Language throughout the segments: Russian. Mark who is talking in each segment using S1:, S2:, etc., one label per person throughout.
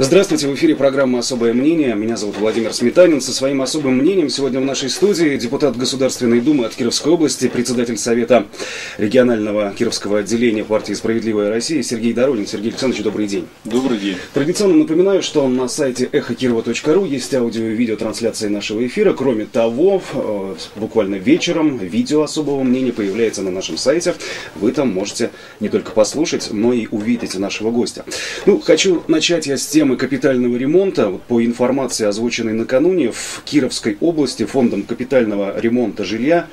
S1: Здравствуйте, в эфире программа «Особое мнение». Меня зовут Владимир Сметанин. Со своим особым мнением сегодня в нашей студии депутат Государственной Думы от Кировской области, председатель Совета регионального Кировского отделения партии «Справедливая Россия» Сергей Доронин. Сергей Александрович, добрый день.
S2: Добрый день.
S1: Традиционно напоминаю, что на сайте эхокирова.ру есть аудио и видео трансляции нашего эфира. Кроме того, э, буквально вечером видео особого мнения появляется на нашем сайте. Вы там можете не только послушать, но и увидеть нашего гостя. Ну, хочу начать я с тем, темы капитального ремонта, вот по информации, озвученной накануне, в Кировской области фондом капитального ремонта жилья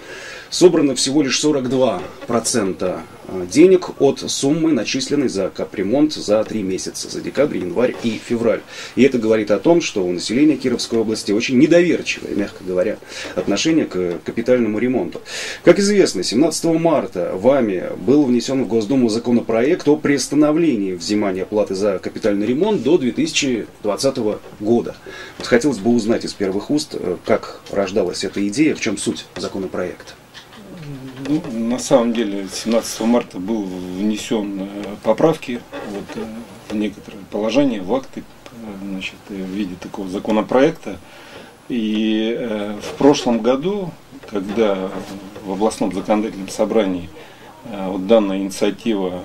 S1: собрано всего лишь 42% Э, денег от суммы, начисленной за капремонт за три месяца, за декабрь, январь и февраль. И это говорит о том, что у населения Кировской области очень недоверчивое, мягко говоря, отношение к капитальному ремонту. Как известно, 17 марта вами был внесен в Госдуму законопроект о приостановлении взимания платы за капитальный ремонт до 2020 года. Вот хотелось бы узнать из первых уст, э, как рождалась эта идея, в чем суть законопроекта.
S2: Ну, на самом деле 17 марта был внесен э, поправки вот, э, в некоторые положения, в акты э, значит, в виде такого законопроекта. И э, в прошлом году, когда в областном законодательном собрании э, вот данная инициатива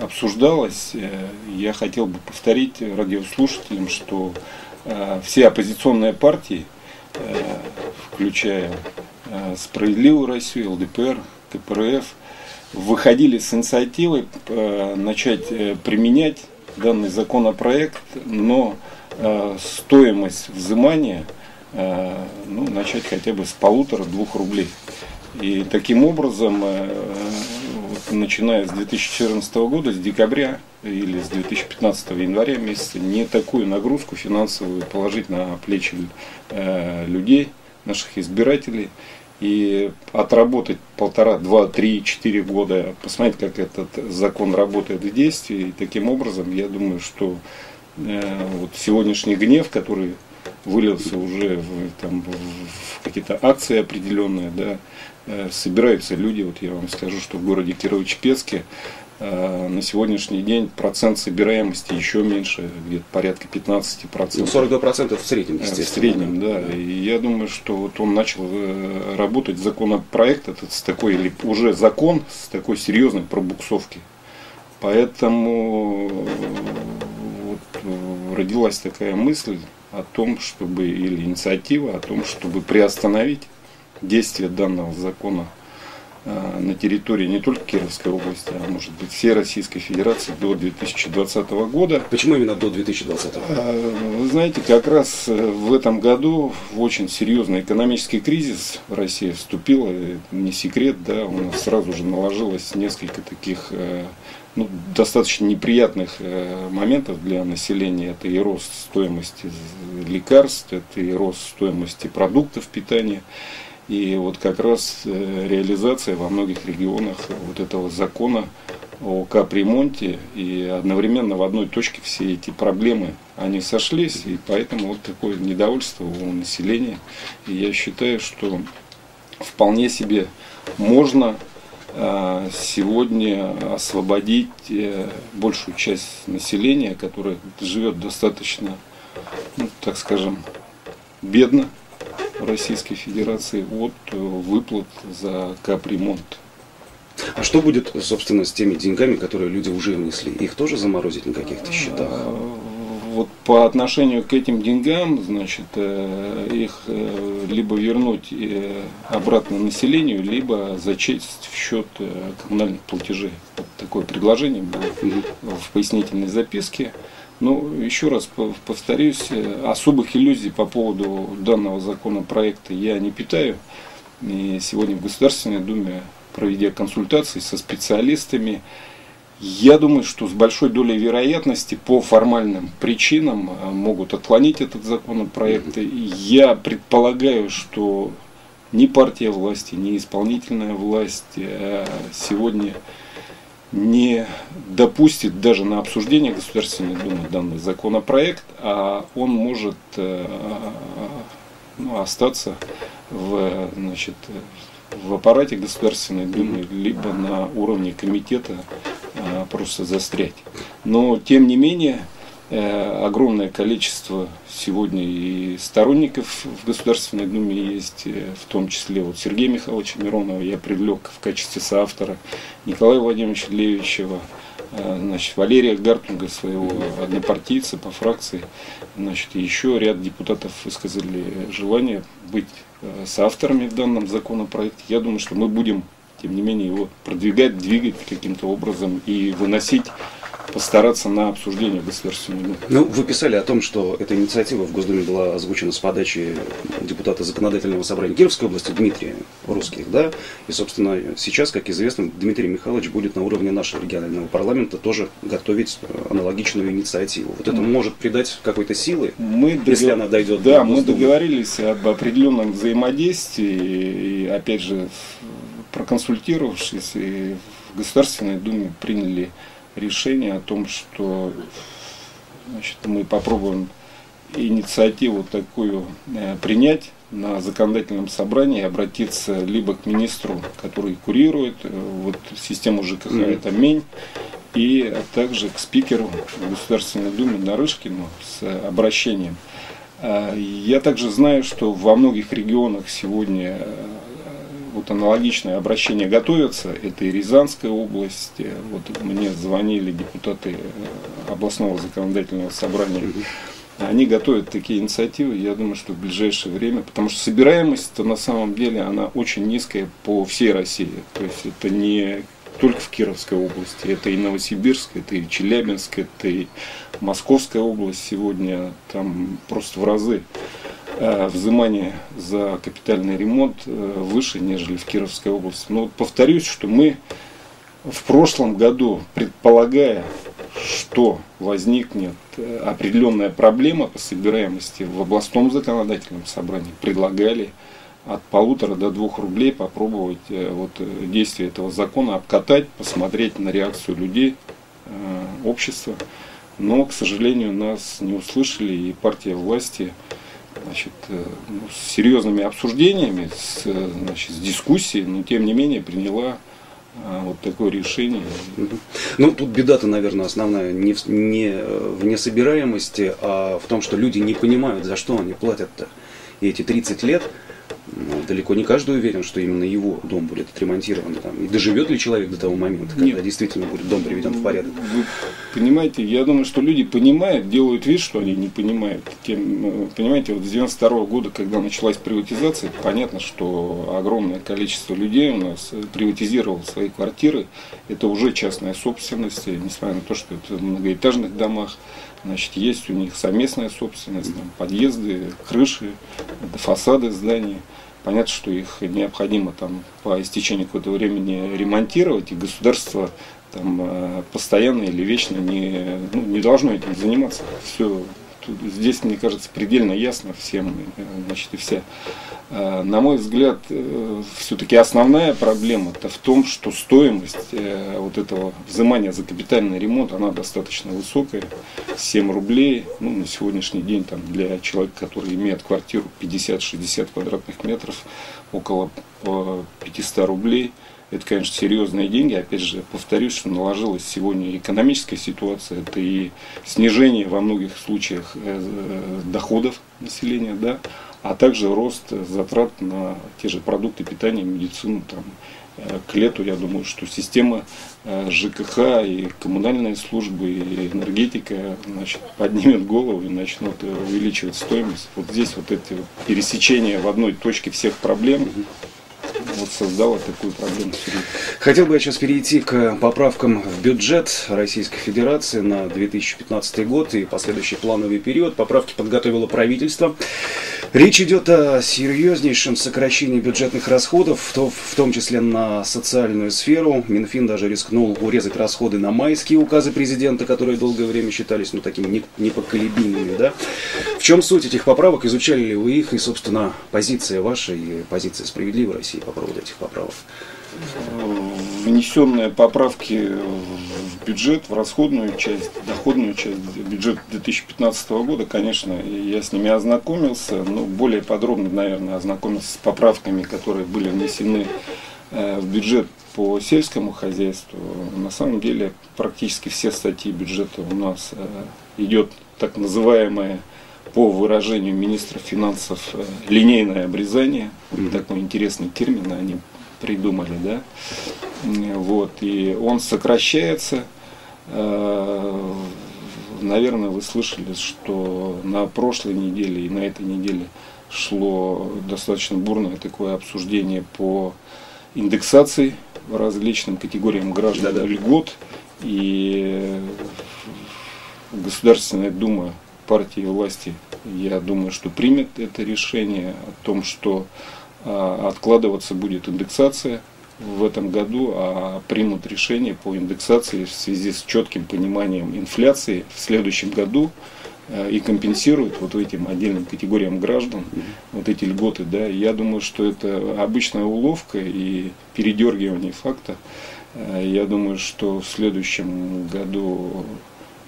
S2: обсуждалась, э, я хотел бы повторить радиослушателям, что все оппозиционные партии, включая Справедливую Россию, ЛДПР, КПРФ выходили с инициативой э, начать э, применять данный законопроект, но э, стоимость взимания ну, начать хотя бы с полутора-двух рублей. И таким образом, вот, начиная с 2014 года, с декабря или с 2015 января месяца, не такую нагрузку финансовую положить на плечи людей, наших избирателей и отработать полтора, два, три, четыре года, посмотреть, как этот закон работает в действии. И таким образом, я думаю, что э, вот сегодняшний гнев, который вылился уже в, там, в какие-то акции определенные, да, э, собираются люди, вот я вам скажу, что в городе Кирово-Чепецке на сегодняшний день процент собираемости еще меньше, где-то порядка 15%. Ну,
S1: 42% в среднем,
S2: естественно. В среднем, да. И я думаю, что вот он начал э, работать, законопроект этот с такой, или уже закон с такой серьезной пробуксовки. Поэтому вот, родилась такая мысль о том, чтобы, или инициатива о том, чтобы приостановить действие данного закона Э, на территории не только Кировской области, а может быть всей Российской Федерации до 2020 года.
S1: Почему именно до 2020?
S2: Э, вы знаете, как раз э, в этом году в очень серьезный экономический кризис Россия вступила, не секрет, да, у нас сразу же наложилось несколько таких ну, достаточно неприятных моментов для населения. Это и рост стоимости лекарств, это и рост стоимости продуктов питания. И вот как раз э, реализация во многих регионах вот этого закона о капремонте и одновременно в одной точке все эти проблемы, они сошлись, и поэтому вот такое недовольство у населения. И я считаю, что вполне себе можно э, сегодня освободить э, большую часть населения, которое живет достаточно, ну, так скажем, бедно, Российской Федерации от э, выплат за капремонт.
S1: А что будет, собственно, с теми деньгами, которые люди уже внесли? Их тоже заморозить на каких-то счетах? А,
S2: вот по отношению к этим деньгам, значит, э, их э, либо вернуть обратно населению, либо зачесть в счет коммунальных платежей. Такое предложение было в пояснительной записке. Ну, еще раз повторюсь, э, особых иллюзий по поводу данного законопроекта я не питаю. И сегодня в Государственной Думе, проведя консультации со специалистами, я думаю, что с большой долей вероятности по формальным причинам э, могут отклонить этот законопроект. Я предполагаю, что ни партия власти, ни исполнительная власть э, сегодня не допустит даже на обсуждение Государственной Думы данный законопроект, а он может э, ну, остаться в, значит, в аппарате Государственной Думы, либо на уровне комитета э, просто застрять. Но, тем не менее, огромное количество сегодня и сторонников в Государственной Думе есть, э, в том числе вот Сергея Михайловича Миронова я привлек в качестве соавтора, Николая Владимировича Левичева, э, значит, Валерия Гартунга, своего однопартийца по фракции, значит, еще ряд депутатов высказали желание быть соавторами в данном законопроекте. Я думаю, что мы будем, тем не менее, его продвигать, двигать каким-то образом и выносить постараться на обсуждение Государственной Думы.
S1: Ну, вы писали о том, что эта инициатива в Госдуме была озвучена с подачи депутата Законодательного собрания Кировской области Дмитрия Русских, да? И, собственно, сейчас, как известно, Дмитрий Михайлович будет на уровне нашего регионального парламента тоже готовить э, аналогичную инициативу. Вот это может придать какой-то силы,
S2: мы если она дойдет да, до мы договорились об определенном взаимодействии, и, опять же, проконсультировавшись, и в Государственной Думе приняли решение о том, что значит, мы попробуем инициативу такую э, принять на законодательном собрании, обратиться либо к министру, который курирует э, вот, систему ЖКХ, mm-hmm. это МЕНЬ, и также к спикеру Государственной Думы Нарышкину с обращением. А, я также знаю, что во многих регионах сегодня э, вот аналогичное обращение готовится. Это и Рязанская область. Вот мне звонили депутаты э, областного законодательного собрания. Они готовят такие инициативы, я думаю, что в ближайшее время, потому что собираемость-то на самом деле она очень низкая по всей России. То есть это не только в Кировской области, это и Новосибирск, это и Челябинск, это и Московская область сегодня, там просто в разы. Э, взимание за капитальный ремонт э, выше, нежели в Кировской области. Но повторюсь, что мы в прошлом году, предполагая, что возникнет э, определенная проблема по собираемости в областном законодательном собрании, предлагали от полутора до двух рублей попробовать вот, действие этого закона обкатать, посмотреть на реакцию людей, общества. Но, к сожалению, нас не услышали, и партия власти значит, э, ну, с серьезными обсужденми, с, значит, с дискуссией, но тем не менее приняла а, вот такое решение.
S1: Ну, тут беда-то, наверное, основная не в, не в несобираемости, а в том, что люди не понимают, за что они платят-то. И эти 30 лет далеко не каждый уверен, что именно его дом будет отремонтирован. Там. И доживет ли человек до того момента, когда Нет. действительно будет дом приведен в порядок?
S2: Вы понимаете, я думаю, что люди понимают, делают вид, что они не понимают. Тем, э, понимаете, вот с 92 года, когда началась приватизация, понятно, что огромное количество людей у нас приватизировало свои квартиры. Это уже частная собственность, несмотря на то, что это в многоэтажных домах. Значит, есть у них совместная собственность, там, подъезды, крыши, фасады зданий. Понятно, что их необходимо там, по истечению какого-то времени ремонтировать, и государство там, э, постоянно или вечно не, ну, не должно этим заниматься. Все здесь, мне кажется, предельно ясно всем, э, значит, и вся Э, на мой взгляд, э, все-таки основная проблема это в том, что стоимость вот этого взимания за капитальный ремонт, она достаточно высокая, 7 рублей, ну, на сегодняшний день там, для человека, который имеет квартиру 50-60 квадратных метров, около 500 рублей. Это, конечно, серьезные деньги. Опять же, повторюсь, что наложилась сегодня экономическая ситуация, это и снижение во многих случаях доходов населения, да, а также рост затрат на те же продукты питания, медицину. Там, э, к лету, я думаю, что система э, ЖКХ и коммунальные службы, и энергетика значит, поднимет голову и начнут увеличивать стоимость. Вот здесь вот эти пересечения в одной точке всех проблем, вот создала такую проблему.
S1: Хотел бы я сейчас перейти к поправкам в бюджет Российской Федерации на 2015 год и последующий плановый период. Поправки подготовило правительство. Речь идет о серьезнейшем сокращении бюджетных расходов, в том числе на социальную сферу. Минфин даже рискнул урезать расходы на майские указы президента, которые долгое время считались ну, такими непоколебимыми. Да? В чем суть этих поправок? Изучали ли вы их? И, собственно, позиция ваша и позиция справедливой России по поводу этих поправок?
S2: Внесенные поправки в бюджет, в расходную часть, доходную часть бюджета 2015 года, конечно, я с ними ознакомился, но более подробно, наверное, ознакомился с поправками, которые были внесены э, в бюджет по сельскому хозяйству. На самом деле практически все статьи бюджета у нас э, идет так называемое по выражению министра финансов э, линейное обрезание. Mm-hmm. Такой интересный термин они придумали, да. Вот, и он сокращается. Э, наверное, вы слышали, что на прошлой неделе и на этой неделе шло достаточно бурное такое обсуждение по индексации различным категориям граждан да, льгот. И Государственная Дума партии власти, я думаю, что примет это решение о том, что а, откладываться будет индексация в этом году, а примут решение по индексации в связи с четким пониманием инфляции в следующем году а, и компенсируют вот этим отдельным категориям граждан вот эти льготы. Да. Я думаю, что это обычная уловка и передергивание факта. А, я думаю, что в следующем году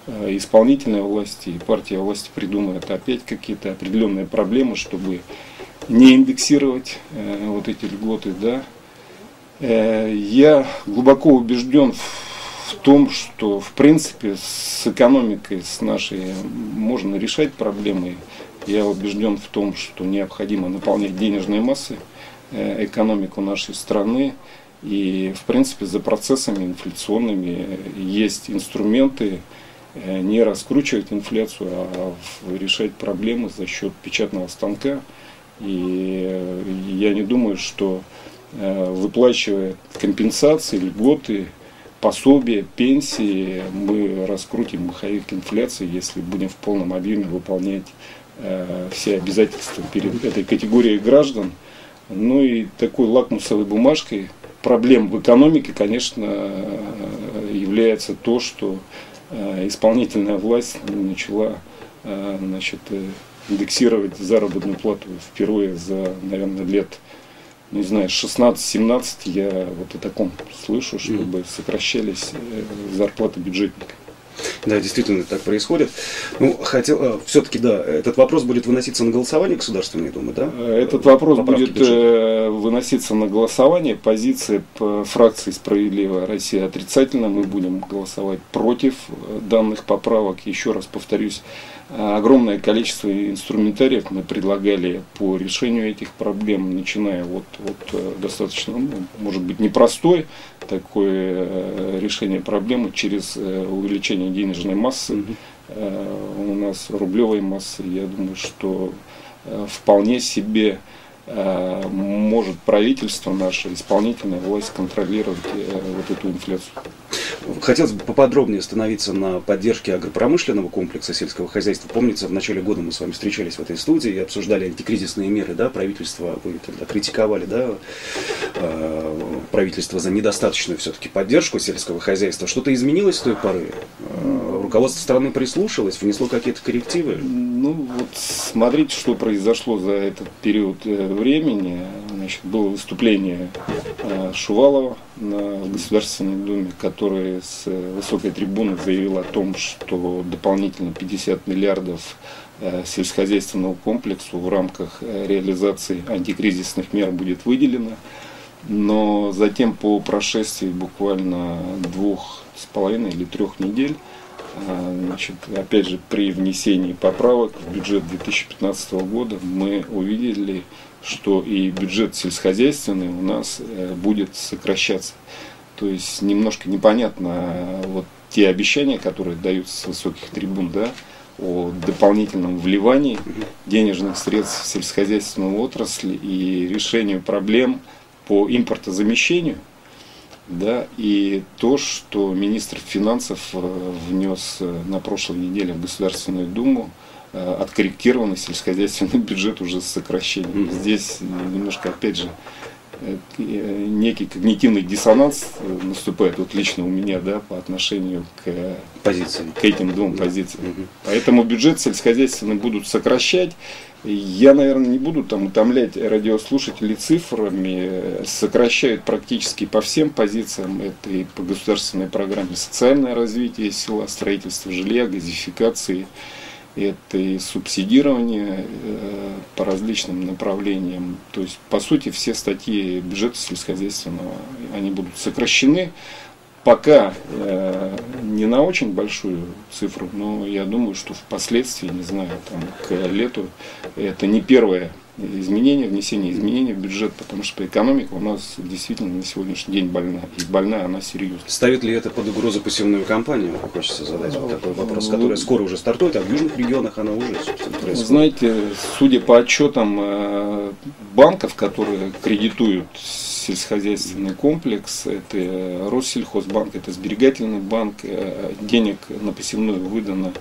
S2: исполнительная власть и партия власти придумает опять какие-то определенные проблемы, чтобы не индексировать э, вот эти льготы, да. Э, я глубоко убежден в, в том, что в принципе с экономикой, с нашей можно решать проблемы. Я убежден в том, что необходимо наполнять денежные массы, э, экономику нашей страны. И в принципе за процессами инфляционными есть инструменты, не раскручивать инфляцию, а решать проблемы за счет печатного станка. И э, я не думаю, что э, выплачивая компенсации, льготы, пособия, пенсии, мы раскрутим маховик инфляции, если будем в полном объеме выполнять э, все обязательства перед этой категорией граждан. Ну и такой лакмусовой бумажкой проблем в экономике, конечно, является то, что исполнительная власть начала значит, индексировать заработную плату впервые за, наверное, лет, не знаю, 16-17 я вот о таком слышу, чтобы сокращались э, зарплаты бюджетников.
S1: Да, действительно так происходит. Ну, хотел, э, все-таки, да, этот вопрос будет выноситься на голосование Государственной Думы, да?
S2: Э, этот вопрос Поправки будет бюджета. выноситься на голосование. Позиция по фракции «Справедливая Россия» отрицательно. Мы будем голосовать против данных поправок. Еще раз повторюсь, огромное количество инструментариев мы предлагали по решению этих проблем, начиная от, от э, достаточно, ну, может быть, непростой такое э, решение проблемы через э, увеличение денежной массы. Mm-hmm. У нас рублевой массы, я думаю, что вполне себе может правительство наше, исполнительная власть контролировать вот эту инфляцию.
S1: Хотелось бы поподробнее остановиться на поддержке агропромышленного комплекса сельского хозяйства. Помнится, в начале года мы с вами встречались в этой студии и обсуждали антикризисные меры, да, правительство, вы тогда критиковали, да, э, правительство за недостаточную все-таки поддержку сельского хозяйства. Что-то изменилось с той поры? Э, руководство страны прислушалось, внесло какие-то коррективы?
S2: Ну, вот смотрите, что произошло за этот период э, времени. Значит, было выступление Шувалова на Государственной Думе, который с э, высокой трибуны заявил о том, что дополнительно 50 миллиардов э, сельскохозяйственного комплексу в рамках э, реализации антикризисных мер будет выделено. Но затем по прошествии буквально двух с половиной или трех недель, значит, опять же при внесении поправок в бюджет 2015 года мы увидели что и бюджет сельскохозяйственный у нас э, будет сокращаться. То есть немножко непонятно э, вот те обещания, которые даются с высоких трибун, да, о дополнительном вливании денежных средств в сельскохозяйственную отрасль и решению проблем по импортозамещению. Да, и то, что министр финансов э, внес на прошлой неделе в Государственную Думу, откорректированный сельскохозяйственный бюджет уже с сокращением. Здесь немножко, опять же, э, некий когнитивный диссонанс э, наступает вот лично у меня да, по отношению к, Позиции. к этим двум позициям. Угу. Поэтому бюджет сельскохозяйственный будут сокращать. Я, наверное, не буду там утомлять радиослушателей цифрами. Сокращают практически по всем позициям. Это и по государственной программе социальное развитие села, строительство жилья, газификации, это и субсидирование э, по различным направлениям. То есть, по сути, все статьи бюджета сельскохозяйственного, они будут сокращены пока э, не на очень большую цифру, но я думаю, что впоследствии, не знаю, там, к лету это не первое изменения, внесение изменений в бюджет, потому что экономика у нас действительно на сегодняшний день больна. И больна она серьезно.
S1: Ставит ли это под угрозу посевную кампанию? Хочется задать вот такой вопрос, который скоро уже стартует, а в южных регионах она уже, собственно,
S2: происходит. Знаете, судя по отчетам э, банков, которые кредитуют сельскохозяйственный комплекс, это Россельхозбанк, это сберегательный банк, э, денег на посевную выдано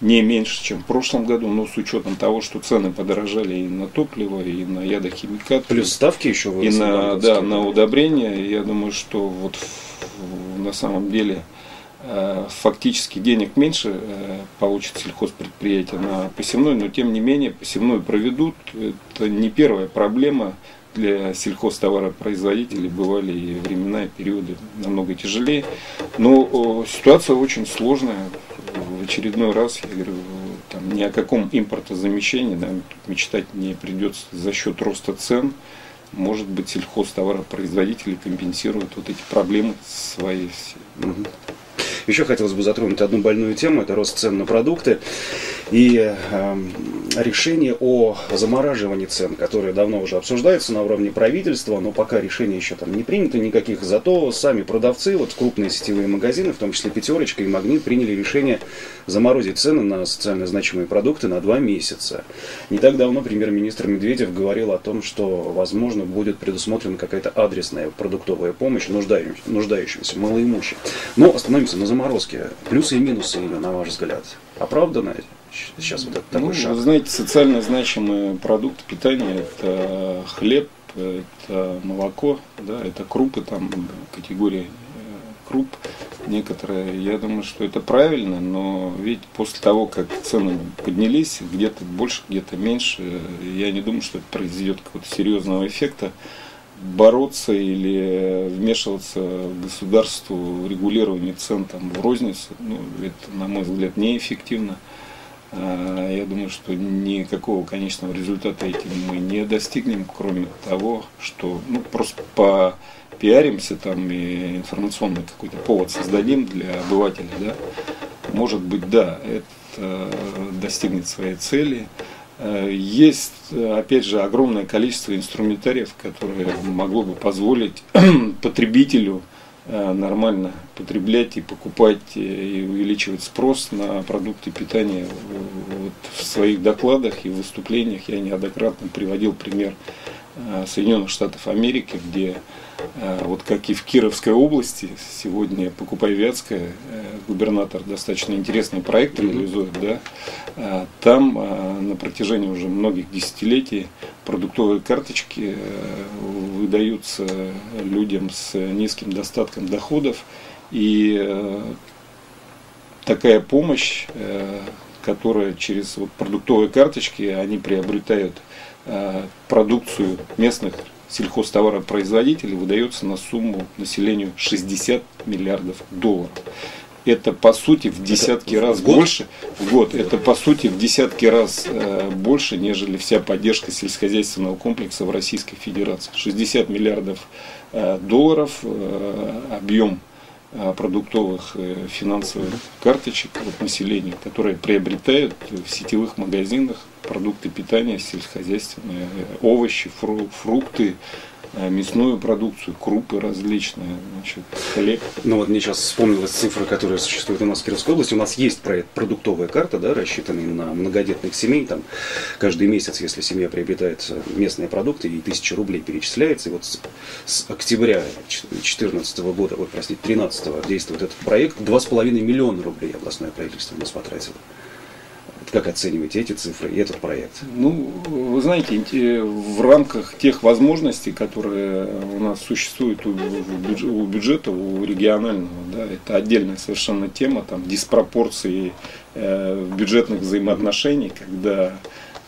S2: не меньше, чем в прошлом году, но с учетом того, что цены подорожали и на топливо, и на ядохимикаты.
S1: Плюс ставки еще
S2: И на, да, на удобрения. Я думаю, что вот на самом деле э, фактически денег меньше э, получит сельхозпредприятие на посевной, но тем не менее посевную проведут. Это не первая проблема для сельхозтоваропроизводителей бывали и времена, и периоды намного тяжелее. Но ситуация очень сложная. В очередной раз, я говорю, там, ни о каком импортозамещении да, мечтать не придется за счет роста цен. Может быть, сельхозтоваропроизводители компенсируют вот эти проблемы свои. Угу.
S1: Еще хотелось бы затронуть одну больную тему, это рост цен на продукты. И э, решение о замораживании цен, которое давно уже обсуждается на уровне правительства, но пока решение еще там не принято никаких, зато сами продавцы, вот крупные сетевые магазины, в том числе Пятерочка и Магнит, приняли решение заморозить цены на социально значимые продукты на два месяца. Не так давно премьер-министр Медведев говорил о том, что, возможно, будет предусмотрена какая-то адресная продуктовая помощь нуждающимся, малоимущим. Но остановимся на заморозке. Плюсы и минусы ее, на ваш взгляд, оправданы? сейчас вот это такой
S2: ну,
S1: шаг?
S2: Вы знаете, социально значимые продукты питания это хлеб, это молоко, да, это крупы, там категории э, круп некоторые. Я думаю, что это правильно, но ведь после того, как цены поднялись, где-то больше, где-то меньше, я не думаю, что это произведет какого-то серьезного эффекта. Бороться или вмешиваться в государству в регулирование цен там, в розницу, ну, это, на мой взгляд, неэффективно. А, я думаю, что никакого конечного результата этим мы не достигнем, кроме того, что ну, просто по пиаримся там и информационный какой-то повод создадим для обывателя, да, может быть, да, это достигнет своей цели. Есть, опять же, огромное количество инструментариев, которые могло бы позволить потребителю Э, нормально потреблять и покупать э, и увеличивать спрос на продукты питания. Вот в своих докладах и выступлениях я неоднократно приводил пример э, Соединенных Штатов Америки, где вот как и в Кировской области, сегодня Покупай Вятская, губернатор достаточно интересный проект реализует, да, там на протяжении уже многих десятилетий продуктовые карточки выдаются людям с низким достатком доходов. И э, такая помощь, э, которая через вот продуктовые карточки, они приобретают э, продукцию местных сельхозтоваропроизводителей, выдается на сумму населению 60 миллиардов долларов это по сути в десятки это раз в больше в год. Это по сути в десятки раз э, больше, нежели вся поддержка сельскохозяйственного комплекса в Российской Федерации. 60 миллиардов э, долларов э, объем э, продуктовых э, финансовых карточек от населения, которые приобретают в сетевых магазинах продукты питания, сельскохозяйственные, овощи, фрукты, Э, мясную продукцию, крупы различные, значит, хлеб.
S1: Ну вот мне сейчас вспомнилась цифра, которая существует у нас в Кировской области. У нас есть проект продуктовая карта, да, рассчитанная на многодетных семей. Там каждый месяц, если семья приобретает местные продукты, и тысяча рублей перечисляется. И вот с, с октября 2014 года, ой, простите, 2013 действует этот проект. Два с половиной миллиона рублей областное правительство у нас потратило. Как оцениваете эти цифры и этот проект?
S2: Ну, вы знаете, в рамках тех возможностей, которые у нас существуют у бюджета, у регионального, да, это отдельная совершенно тема, там диспропорции э, бюджетных взаимоотношений, когда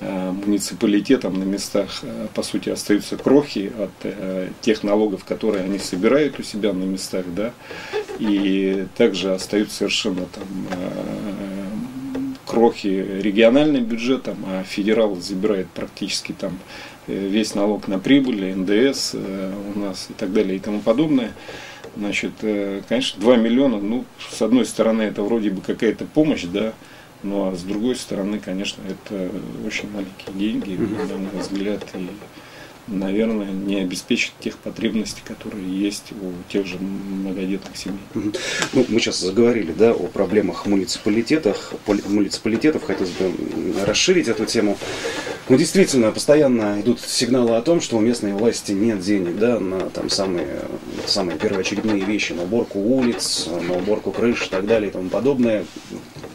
S2: э, муниципалитетам на местах, э, по сути, остаются крохи от тех налогов, которые они собирают у себя на местах, да, и также остаются совершенно там крохи региональным бюджетом, а федерал забирает практически там э, весь налог на прибыль, НДС э, у нас и так далее и тому подобное. Значит, э, конечно, 2 миллиона, ну, с одной стороны, это вроде бы какая-то помощь, да, ну а с другой стороны, конечно, это очень маленькие деньги, на мой взгляд, и наверное, не обеспечит тех потребностей, которые есть у тех же многодетных семей.
S1: Ну, мы сейчас заговорили да, о проблемах муниципалитетах, муниципалитетов, хотелось бы расширить эту тему. Ну, действительно, постоянно идут сигналы о том, что у местной власти нет денег да, на там, самые, самые первоочередные вещи, на уборку улиц, на уборку крыш и так далее и тому подобное.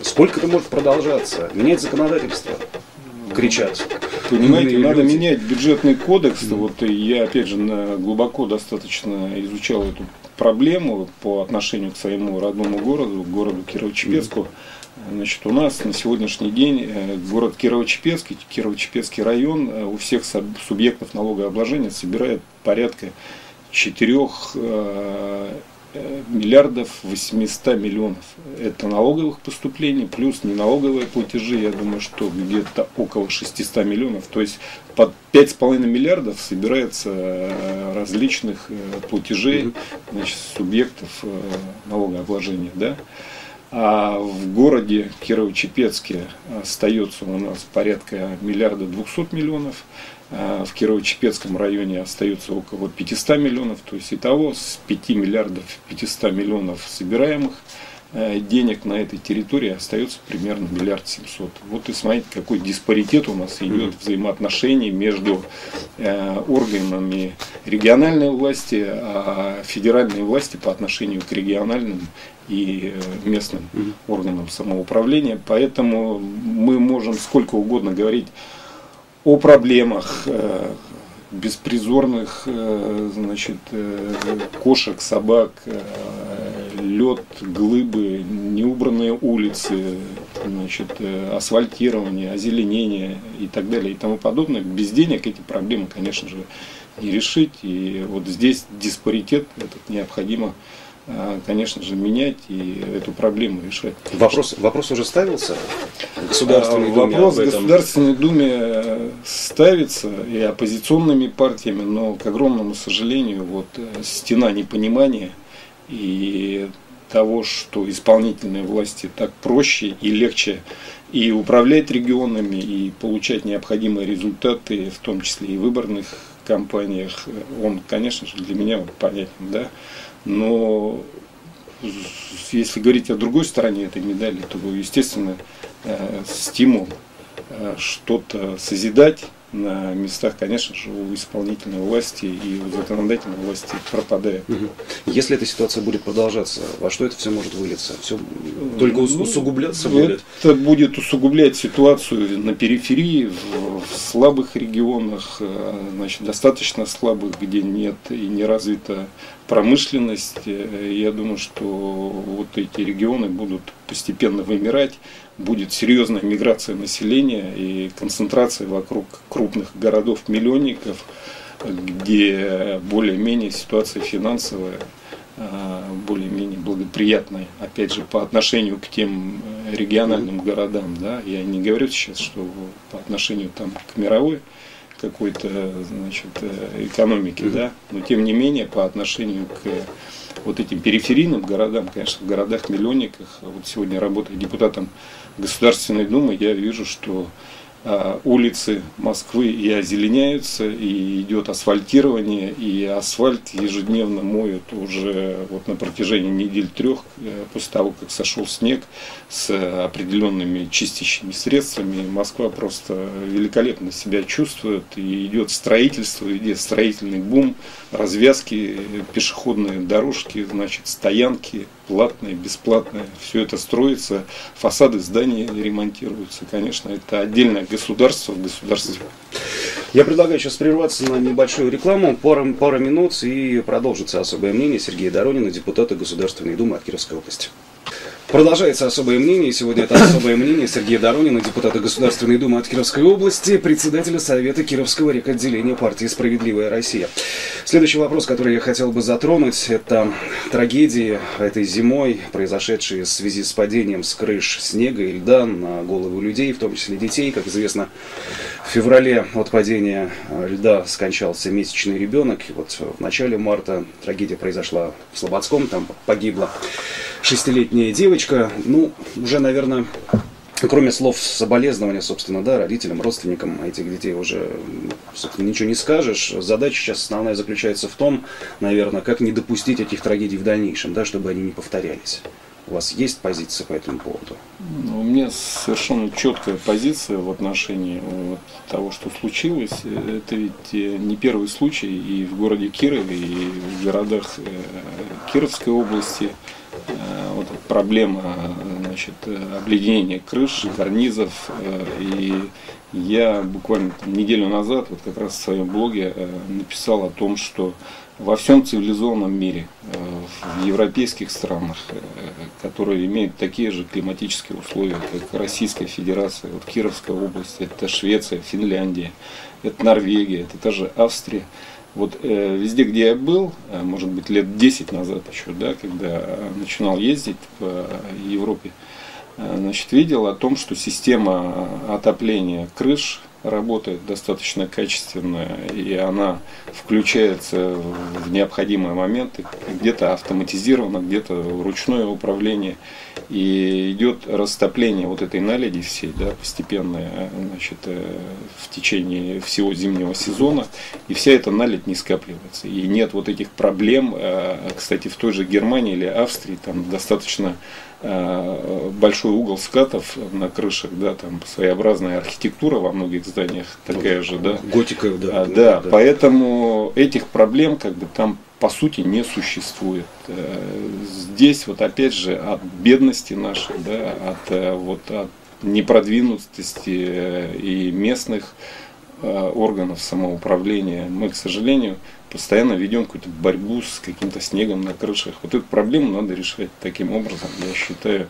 S1: Сколько это может продолжаться? Менять законодательство? Кричат.
S2: Понимаете, надо люди. менять бюджетный кодекс. Mm. Вот я, опять же, глубоко достаточно изучал эту проблему по отношению к своему родному городу, городу Кирово-Чепецку. Mm. Значит, у нас на сегодняшний день э, город Кирово-Чепецкий, Кирово-Чепецкий район э, у всех субъектов налогообложения собирает порядка 4 Э, миллиардов 800 миллионов. Это налоговых поступлений, плюс неналоговые платежи, я думаю, что где-то около 600 миллионов. То есть под 5,5 миллиардов собирается э, различных э, платежей значит, субъектов налогообложения. Да? А в городе Кирово-Чепецке остается у нас порядка миллиарда 200 миллионов. А в Кирово-Чепецком районе остается около 500 миллионов, то есть итого с 5 миллиардов 500 миллионов собираемых э, денег на этой территории остается примерно миллиард семьсот. Вот и смотрите, какой диспаритет у нас идет взаимоотношений между э, органами региональной власти, а федеральной власти по отношению к региональным и э, местным органам самоуправления. Поэтому мы можем сколько угодно говорить о проблемах э, беспризорных э, значит, э, кошек, собак, лед, глыбы, неубранные улицы, значит, асфальтирование, озеленение и так далее и тому подобное. Без денег эти проблемы, конечно же, не решить. И вот здесь диспаритет этот необходимо конечно же, менять и эту проблему решать.
S1: Вопрос, вопрос уже ставился?
S2: В Государственной Думе вопрос в Государственной Думе ставится и оппозиционными партиями, но, к огромному сожалению, вот э, стена непонимания и того, что исполнительные власти так проще и легче и управлять регионами, и получать необходимые результаты, в том числе и в выборных кампаниях, он, конечно же, для меня вот понятен, да. Но если говорить о другой стороне этой медали, то, естественно, э, стимул э, что-то созидать на местах, конечно же, у исполнительной власти и у законодательной власти пропадает.
S1: Если эта ситуация будет продолжаться, во что это все может вылиться? Все только ну, усугубляться
S2: будет? Это будет усугублять ситуацию на периферии, в, в слабых регионах, э, значит, достаточно слабых, где нет и не развита промышленность. Э, я думаю, что вот эти регионы будут постепенно вымирать будет серьезная миграция населения и концентрация вокруг крупных городов-миллионников, где более-менее ситуация финансовая а, более-менее благоприятная, опять же, по отношению к тем региональным городам. Да? Я не говорю сейчас, что по отношению там, к мировой какой-то значит, э, экономике, да? но тем не менее по отношению к вот этим периферийным городам, конечно, в городах-миллионниках, вот сегодня работая депутатом Государственной Думы, я вижу, что а, улицы Москвы и озеленяются, и идет асфальтирование, и асфальт ежедневно моют уже вот на протяжении недель трех, э, после того, как сошел снег, с определенными чистящими средствами. Москва просто великолепно себя чувствует, и идет строительство, идет строительный бум, развязки, пешеходные дорожки, значит, стоянки, платные, бесплатные, все это строится, фасады зданий ремонтируются, конечно, это отдельное государство в государстве.
S1: Я предлагаю сейчас прерваться на небольшую рекламу, пара, пара минут и продолжится особое мнение Сергея Доронина, депутата Государственной Думы от Кировской области. Продолжается особое мнение. Сегодня это особое мнение Сергея Доронина, депутата Государственной Думы от Кировской области, председателя Совета Кировского рекотделения партии «Справедливая Россия». Следующий вопрос, который я хотел бы затронуть, это трагедии этой зимой, произошедшие в связи с падением с крыш снега и льда на голову людей, в том числе детей. Как известно, в феврале от падения льда скончался месячный ребенок. И вот в начале марта трагедия произошла в Слободском, там погибла шестилетняя девочка. Ну, уже, наверное, Кроме слов соболезнования, собственно, да, родителям, родственникам этих детей уже, собственно, ничего не скажешь. Задача сейчас основная заключается в том, наверное, как не допустить этих трагедий в дальнейшем, да, чтобы они не повторялись. У вас есть позиция по этому поводу?
S2: Ну, у меня совершенно четкая позиция в отношении вот того, что случилось. Это ведь не первый случай и в городе Кирове, и в городах э, Кировской области. Э, вот проблема значит, обледенения крыш, карнизов. Э, и я буквально там, неделю назад вот как раз в своем блоге написал о том, что во всем цивилизованном мире, в европейских странах, которые имеют такие же климатические условия, как Российская Федерация, вот Кировская область, это Швеция, Финляндия, это Норвегия, это та же Австрия. Вот э, везде, где я был, э, может быть, лет 10 назад еще, да, когда начинал ездить по Европе, э, значит, видел о том, что система отопления крыш работает достаточно качественно, и она включается в необходимые моменты, где-то автоматизировано, где-то ручное управление, и идет растопление вот этой наледи всей, да, постепенное, значит, э, в течение всего зимнего сезона, и вся эта наледь не скапливается. И нет вот этих проблем, э, кстати, в той же Германии или Австрии, там достаточно Э, большой угол скатов на крышах, да, там своеобразная архитектура во многих зданиях такая же, да.
S1: Готика, да.
S2: А, да, да, поэтому этих проблем как бы там по сути не существует. Э, здесь вот опять же от бедности нашей, да, от э, вот от непродвинутости и местных органов самоуправления мы, к сожалению, постоянно ведем какую-то борьбу с каким-то снегом на крышах. Вот эту проблему надо решать таким образом, я считаю.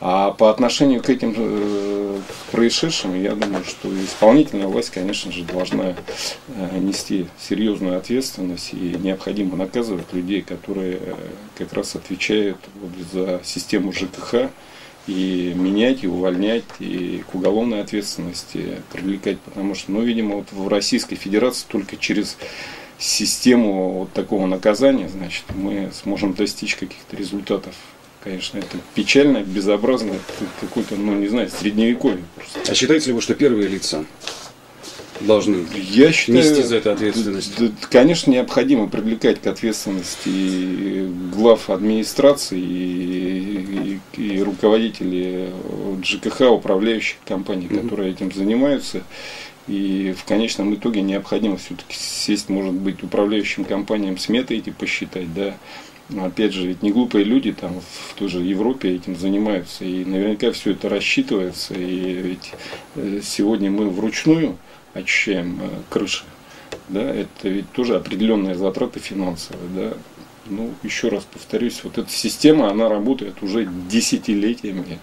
S2: А по отношению к этим э, происшедшим, я думаю, что исполнительная власть, конечно же, должна э, нести серьезную ответственность и необходимо наказывать людей, которые э, как раз отвечают вот за систему ЖКХ, и менять, и увольнять, и к уголовной ответственности привлекать, потому что, ну, видимо, вот в Российской Федерации только через систему вот такого наказания, значит, мы сможем достичь каких-то результатов. Конечно, это печально, безобразно, какой-то, ну, не знаю, средневековье
S1: просто. А считаете ли вы, что первые лица должны
S2: Я считаю,
S1: нести за это ответственность?
S2: Конечно, необходимо привлекать к ответственности глав администрации и, и, и руководителей ЖКХ, управляющих компаний, которые этим занимаются. И в конечном итоге необходимо все-таки сесть, может быть, управляющим компаниям сметы эти посчитать, да. Опять же, ведь не глупые люди там в той же Европе этим занимаются. И наверняка все это рассчитывается. И ведь э, сегодня мы вручную очищаем э, крыши. Да, это ведь тоже определенные затраты финансовые, да. Ну, еще раз повторюсь, вот эта система, она работает уже десятилетиями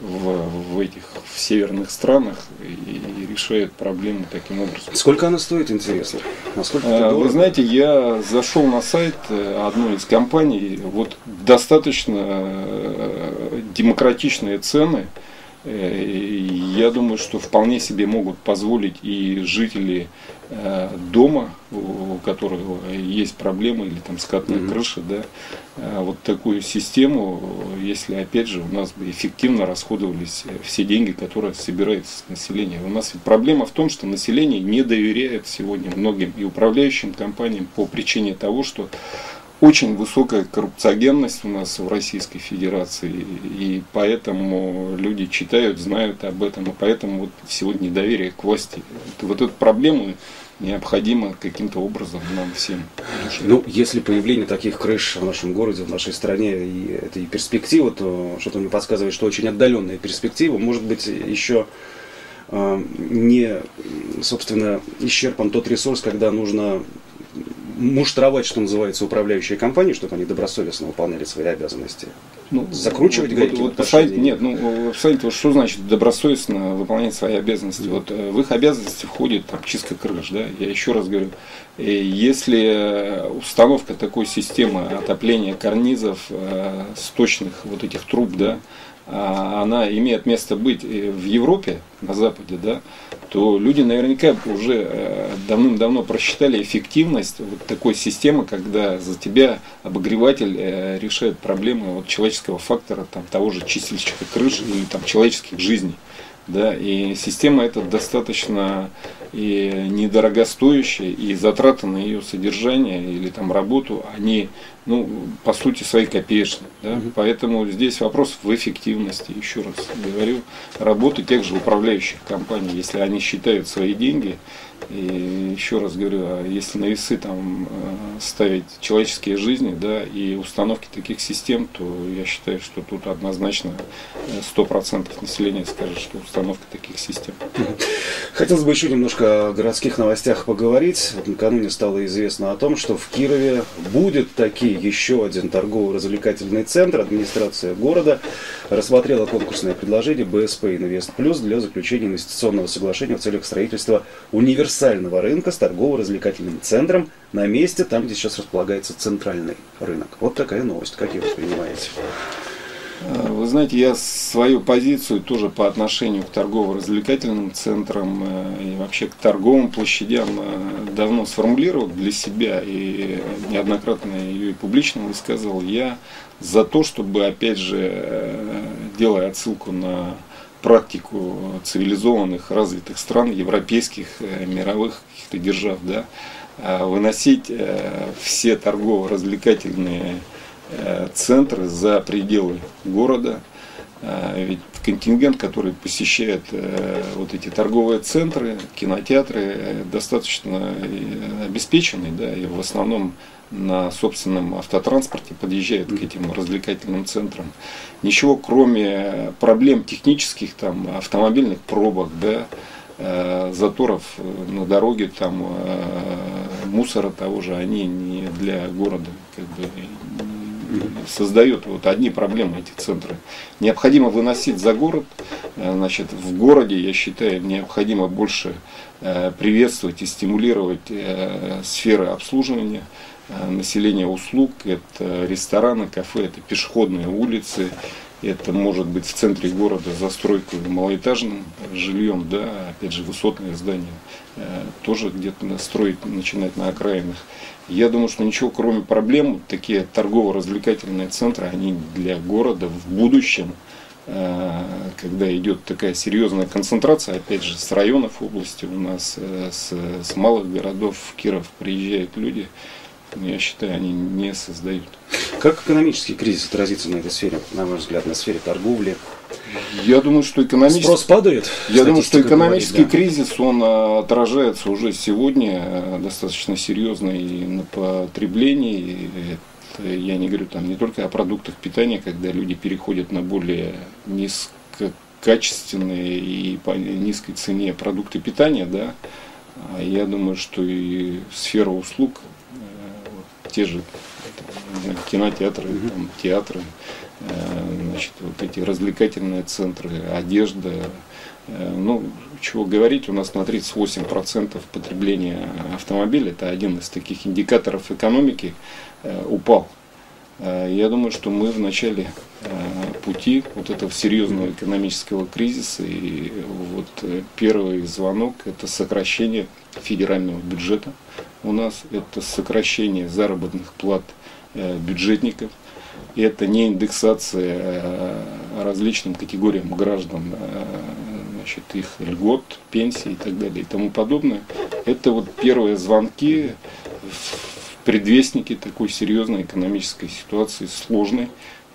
S2: в, в этих в северных странах и, и решает проблемы таким образом.
S1: Сколько она стоит, интересно?
S2: Насколько а, Вы знаете, я зашел на сайт э, одной из компаний, вот достаточно э, демократичные цены. Э, я думаю, что вполне себе могут позволить и жители дома, у которого есть проблемы или там скатная mm-hmm. крыша, да, э, вот такую систему, если опять же у нас бы эффективно расходовались все деньги, которые собираются с населения. У нас ведь проблема в том, что население не доверяет сегодня многим и управляющим компаниям по причине того, что очень высокая коррупциогенность у нас в Российской Федерации, и поэтому люди читают, знают об этом, и поэтому вот сегодня недоверие к власти. Вот эту проблему необходимо каким-то образом нам всем.
S1: Ну, если появление таких крыш в нашем городе, в нашей стране, и это и перспектива, то что-то мне подсказывает, что очень отдаленная перспектива, может быть, еще э, не, собственно, исчерпан тот ресурс, когда нужно муштровать, что называется, управляющие компании, чтобы они добросовестно выполняли свои обязанности? Ну, Закручивать
S2: вот, гайки? Вот, вот нет, ну, вот что значит добросовестно выполнять свои обязанности? Mm-hmm. Вот э, в их обязанности входит там, чистка крыш, да, я еще раз говорю, э, если установка такой системы отопления карнизов, э, сточных вот этих труб, да, а, она имеет место быть в Европе, на Западе, да, то люди наверняка уже э, давным-давно просчитали эффективность вот такой системы, когда за тебя обогреватель э, решает проблемы вот человеческого фактора, там, того же чистильщика крыши или там, человеческих жизней. Да, и система эта достаточно и недорогостоящая, и затраты на ее содержание или там работу, они, ну, по сути, свои копеечные. Да? Угу. Поэтому здесь вопрос в эффективности, еще раз говорю, работы тех же управляющих компаний, если они считают свои деньги, и еще раз говорю, а если на весы там э, ставить человеческие жизни, да, и установки таких систем, то я считаю, что тут однозначно 100% населения скажет, что установка таких систем.
S1: Хотелось бы еще немножко о городских новостях поговорить. Вот накануне стало известно о том, что в Кирове будет таки еще один торгово-развлекательный центр. Администрация города рассмотрела конкурсное предложение БСП Инвест Плюс для заключения инвестиционного соглашения в целях строительства универсального рынка с торгово-развлекательным центром на месте, там, где сейчас располагается центральный рынок. Вот такая новость. Как ее воспринимаете?
S2: Э, вы знаете, я свою позицию тоже по отношению к торгово-развлекательным центрам э, и вообще к торговым площадям э, давно сформулировал для себя и неоднократно ее и публично высказывал. Я за то, чтобы, опять же, делая отсылку на практику цивилизованных, развитых стран, европейских, мировых каких-то держав, да, выносить все торгово-развлекательные центры за пределы города. А ведь контингент, который посещает вот эти торговые центры, кинотеатры, достаточно обеспеченный, да, и в основном на собственном автотранспорте подъезжает к этим развлекательным центрам. Ничего кроме проблем технических, там, автомобильных пробок, да, э, заторов на дороге, там, э, мусора того же, они не для города как бы, создает вот одни проблемы эти центры. Необходимо выносить за город, э, значит, в городе, я считаю, необходимо больше приветствовать и стимулировать сферы обслуживания, Э, населения услуг, это рестораны, кафе, это пешеходные улицы, это может быть в центре города застройка малоэтажным жильем, да, опять же высотные здания, э, тоже где-то строить начинать на окраинах. Я думаю, что ничего кроме проблем, такие торгово-развлекательные центры, они для города в будущем, э, когда идет такая серьезная концентрация, опять же, с районов области у нас, с, с малых городов в Киров приезжают люди, я считаю, они не создают.
S1: Как экономический кризис отразится на этой сфере, на ваш взгляд, на сфере торговли?
S2: Я думаю, что экономический...
S1: Спрос падает?
S2: Я думаю, что экономический говорит, да. кризис, он а, отражается уже сегодня а, достаточно серьезно и на потреблении. Это, я не говорю там не только о продуктах питания, когда люди переходят на более низкокачественные и по низкой цене продукты питания, да, а я думаю, что и сфера услуг те же там, кинотеатры, там, театры, э, значит, вот эти развлекательные центры, одежда. Э, ну, чего говорить, у нас на 38% потребления автомобиля, это один из таких индикаторов экономики, э, упал. Я думаю, что мы в начале пути вот этого серьезного экономического кризиса. И вот первый звонок – это сокращение федерального бюджета у нас, это сокращение заработных плат э, бюджетников, это не индексация э, различным категориям граждан, э, значит, их льгот, пенсий и так далее и тому подобное. Это вот первые звонки в предвестнике такой серьезной экономической ситуации, сложной,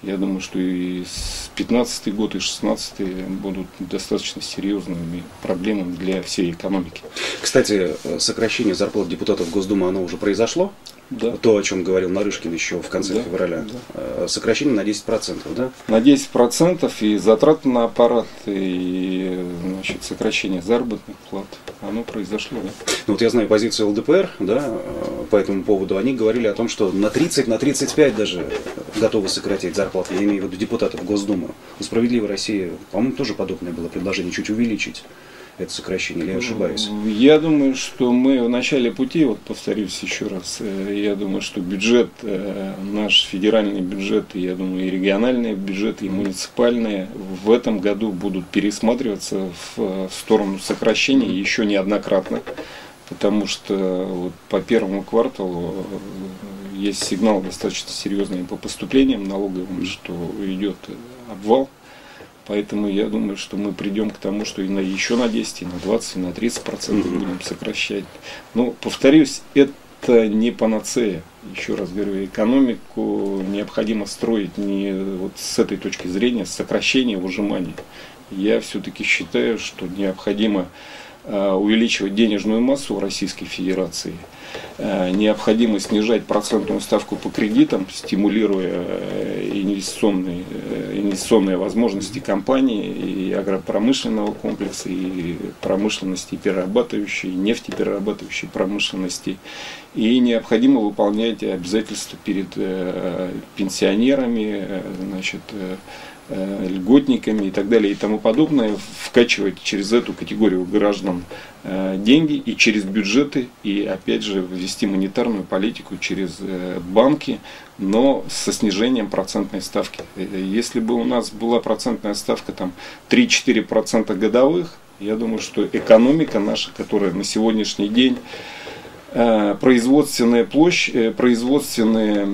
S2: я думаю, что и с 15 год, и 16 будут достаточно серьезными проблемами для всей экономики.
S1: Кстати, сокращение зарплат депутатов Госдумы, оно уже произошло? Да. То, о чем говорил Нарышкин еще в конце да, февраля. Да. Э, сокращение на 10%, да?
S2: На 10% и затраты на аппарат, и значит, сокращение заработных плат. оно произошло. Да?
S1: Ну вот я знаю позицию ЛДПР, да, по этому поводу. Они говорили о том, что на 30, на 35 даже готовы сократить зарплату. Я имею в виду депутатов Госдумы. У «Справедливой России», по-моему, тоже подобное было предложение, чуть увеличить это сокращение, или я ошибаюсь?
S2: Я думаю, что мы в начале пути, вот повторюсь еще раз, э, я думаю, что бюджет, э, наш федеральный бюджет, я думаю, и региональные бюджеты, и муниципальные в этом году будут пересматриваться в сторону сокращения еще неоднократно. Потому что вот по первому кварталу э, есть сигнал достаточно серьезный по поступлениям налоговым, что идет обвал Поэтому я думаю, что мы придем к тому, что и на, еще на 10, и на 20, и на 30 процентов mm-hmm. будем сокращать. Но, повторюсь, это не панацея. Еще раз говорю, экономику необходимо строить не вот с этой точки зрения, сокращения, выжимания. Я все-таки считаю, что необходимо э, увеличивать денежную массу в Российской Федерации – необходимо снижать процентную ставку по кредитам, стимулируя э, инвестиционные, э, инвестиционные возможности компании и агропромышленного комплекса, и промышленности перерабатывающей, нефтеперерабатывающей промышленности. И необходимо выполнять обязательства перед пенсионерами, значит, Э, льготниками и так далее и тому подобное, вкачивать через эту категорию граждан э, деньги и через бюджеты, и опять же ввести монетарную политику через э, банки, но со снижением процентной ставки. Если бы у нас была процентная ставка там 3-4% годовых, я думаю, что экономика наша, которая на сегодняшний день Э, производственная площадь, э, производственные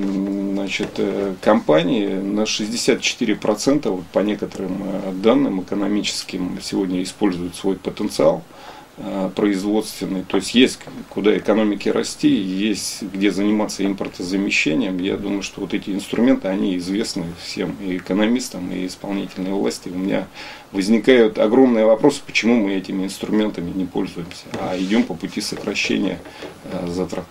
S2: значит, э, компании на 64% вот по некоторым данным экономическим сегодня используют свой потенциал производственный. То есть есть куда экономике расти, есть где заниматься импортозамещением. Я думаю, что вот эти инструменты, они известны всем и экономистам, и исполнительной власти. У меня возникают огромные вопросы, почему мы этими инструментами не пользуемся, а идем по пути сокращения э, затрат.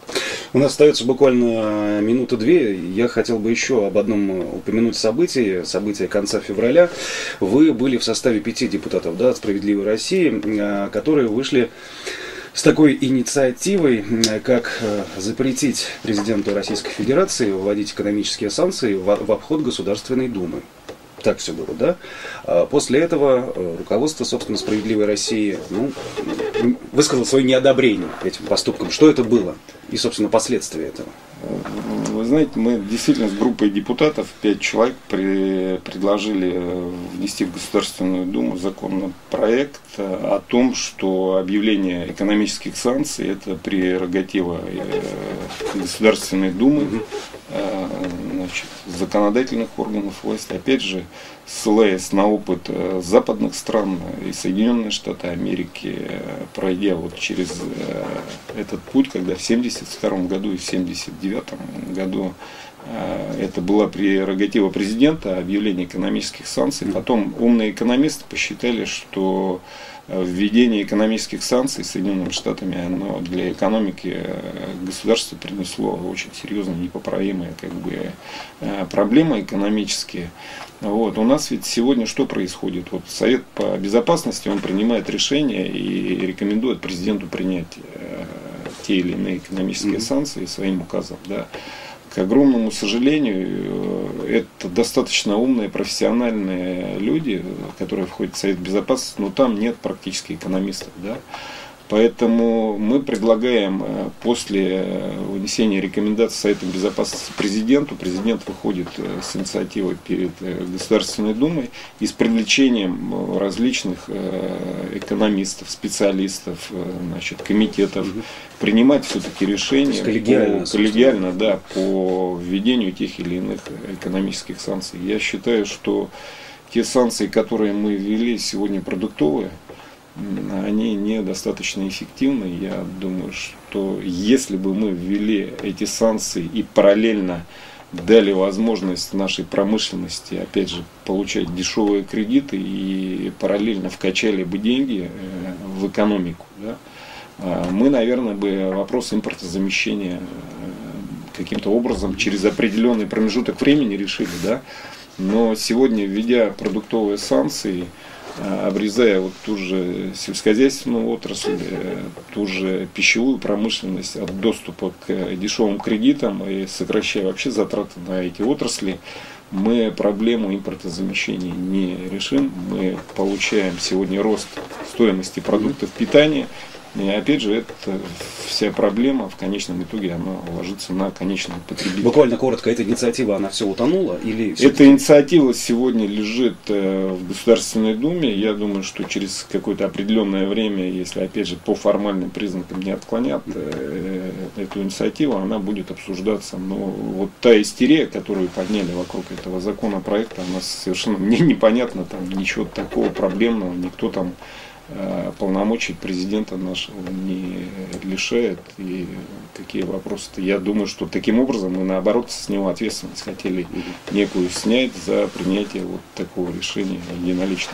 S1: У нас остается буквально минута две. Я хотел бы еще об одном упомянуть событии, событие конца февраля. Вы были в составе пяти депутатов да, от «Справедливой России», э, которые вышли с такой инициативой, как э, запретить президенту Российской Федерации вводить экономические санкции в обход Государственной Думы так все было, да? А после этого э, руководство, собственно, «Справедливой России» ну, высказало свое неодобрение этим поступкам. Что это было? И, собственно, последствия этого?
S2: Вы знаете, мы действительно с группой депутатов, пять человек, при, предложили э, внести в Государственную Думу законопроект о том, что объявление экономических санкций – это прерогатива э, Государственной Думы, значит, законодательных органов власти. Опять же, ссылаясь на опыт э, западных стран и Соединенные Штаты Америки, э, пройдя вот через э, этот путь, когда в 1972 году и в 1979 году это была прерогатива президента, объявление экономических санкций. Потом умные экономисты посчитали, что введение экономических санкций Соединенными Штатами оно для экономики государства принесло очень серьезные непоправимые как бы, проблемы экономические. Вот. У нас ведь сегодня что происходит? Вот Совет по безопасности, он принимает решения и рекомендует президенту принять э, те или иные экономические mm-hmm. санкции своим указом. Да. К огромному сожалению, э, это достаточно умные, профессиональные люди, которые входят в Совет Безопасности, но там нет практически экономистов. Да. Поэтому мы предлагаем э, после э, вынесения рекомендаций Совета Безопасности президенту, президент выходит э, с инициативой перед Государственной Думой и с привлечением различных экономистов, специалистов, значит, комитетов, принимать все-таки решения
S1: коллегиально,
S2: по, коллегиально да, по введению тех или иных экономических санкций. Я считаю, что те санкции, которые мы ввели сегодня продуктовые, они недостаточно эффективны. Я думаю, что если бы мы ввели эти санкции и параллельно дали возможность нашей промышленности, опять же, получать дешевые кредиты и параллельно вкачали бы деньги э, в экономику, да, а мы, наверное, бы вопрос импортозамещения э, каким-то образом через определенный промежуток времени решили, да. Но сегодня, введя продуктовые санкции, обрезая вот ту же сельскохозяйственную отрасль, э, ту же пищевую промышленность от доступа к дешевым кредитам и сокращая вообще затраты на эти отрасли, мы проблему импортозамещения не решим. Мы получаем сегодня рост стоимости продуктов питания – и опять же, это вся проблема в конечном итоге она ложится на конечного потребителя.
S1: Буквально коротко, эта инициатива, она все утонула или
S2: Эта инициатива сегодня лежит э, в Государственной Думе. Я думаю, что через какое-то определенное время, если опять же по формальным признакам не отклонят э, эту инициативу, она будет обсуждаться. Но вот та истерия, которую подняли вокруг этого законопроекта, она совершенно мне непонятна, там ничего такого проблемного, никто там полномочий президента нашего не лишает. И какие вопросы-то? Я думаю, что таким образом мы наоборот с него ответственность хотели некую снять за принятие вот такого решения единолично.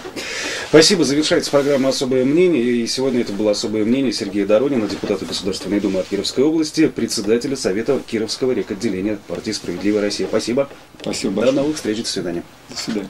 S1: Спасибо. Завершается программа «Особое мнение». И сегодня это было «Особое мнение» Сергея Доронина, депутата Государственной Думы от Кировской области, председателя Совета Кировского рекотделения партии «Справедливая Россия». Спасибо.
S2: Спасибо
S1: большое. До новых встреч. До свидания.
S2: До свидания.